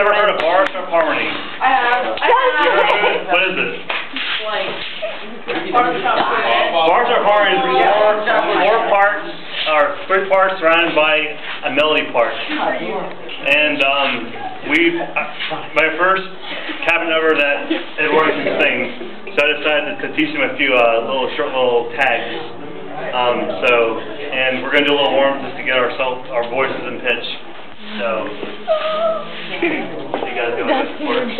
have ever, ever heard of Barbershop Harmony? I have. I have. What is it? Like, barbershop food. Barbershop Harmony is four, four parts, or three parts surrounded by a melody part. And um, we, uh, my first cabin over that Eduardo can sing, so I decided to, to teach him a few uh, little short little tags. Um, so, and we're gonna do a little warm just to get ourselves, our voices in pitch. So, you guys go ahead and support us.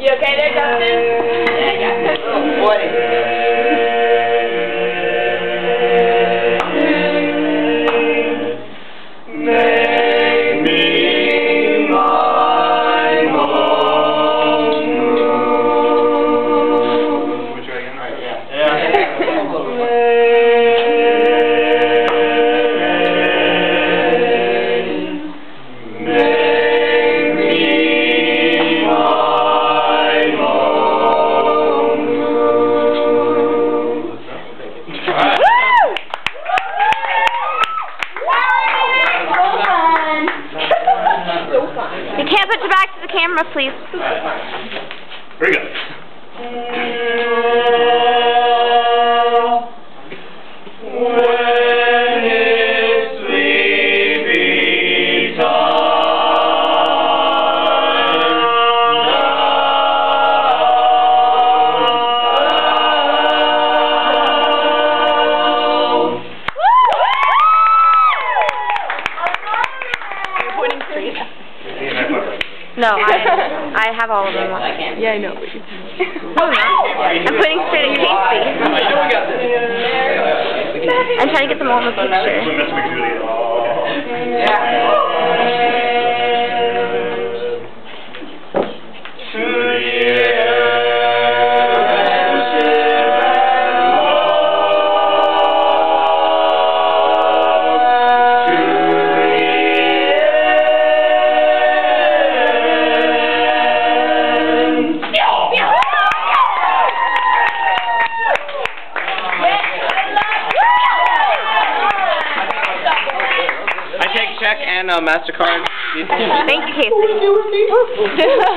You okay there, Dustin? Make camera, please. Here we go. No, I I have all of them. Yeah, I know. Oh, no, I'm not. I'm pointing straight at Casey. I'm trying to get them all in the picture. Swim check and uh, MasterCard. Thank you, Casey.